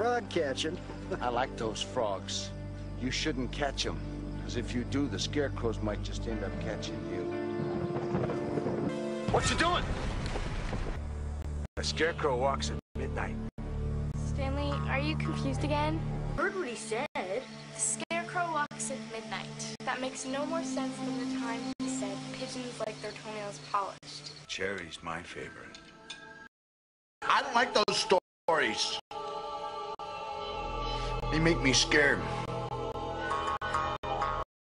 frog catching. I like those frogs. You shouldn't catch them, because if you do, the scarecrows might just end up catching you. What you doing? A scarecrow walks at midnight. Stanley, are you confused again? Heard what he said. The scarecrow walks at midnight. That makes no more sense than the time he said pigeons like their toenails polished. Cherry's my favorite. I don't like those stories. They make me scared.